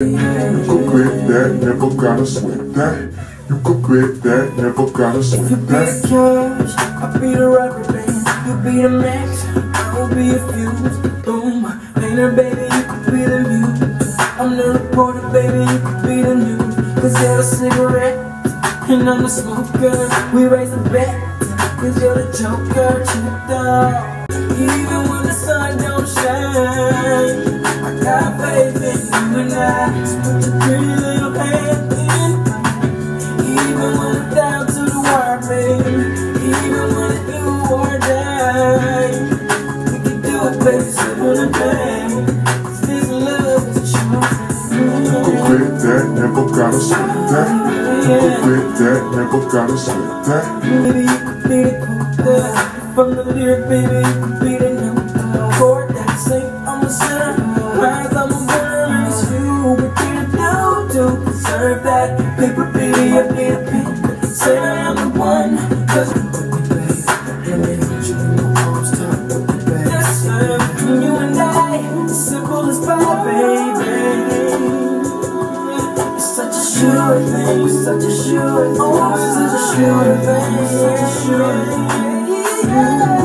You could quit that, never gotta sweat that. You could quit that, never gotta sweat that. You sweat be the cash, I be the rubber band. You be the max, I will be a fuse. Boom, painter, baby, you could be the muse. I'm the reporter, baby, you could be the news. Cause you're the cigarette, and I'm the smoker. We raise the bet, cause you're the joker. Check even when the Even when we're down to the wire, baby. Even when it's do or die. We can do it, baby, and plain. 'Cause this love is You could true. that, never gotta that. That, never gotta that. Baby, you could be the the lyric, baby, you could be the note. Chord that sing, I'm a sinner. Rise, I'm a winner, and it's you. We can do to deserve that. Paper, baby, I'm the one. Cause. You as pie, baby. It's such a sure thing, it's such a sure thing, it's such a thing, such a sure thing.